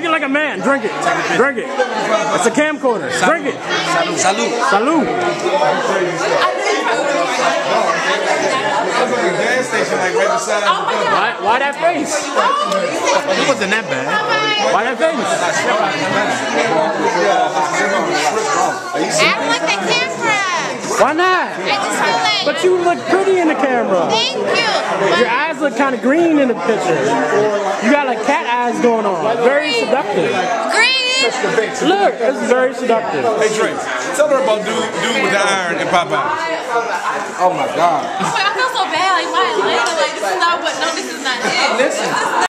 Take it like a man. Drink it. Drink it. It's a camcorder. Drink it. Salud. Salud. gas station like right beside. Why, why that face? It wasn't that bad. Why that face? Act like the camera. Why not? I just feel like. But you look pretty in the camera. Thank you. Your eyes look kind of green in the picture. You Very seductive. Green. Look, it's very seductive. Hey Dre, tell her about dude, dude with the iron and Popeye. Oh my God.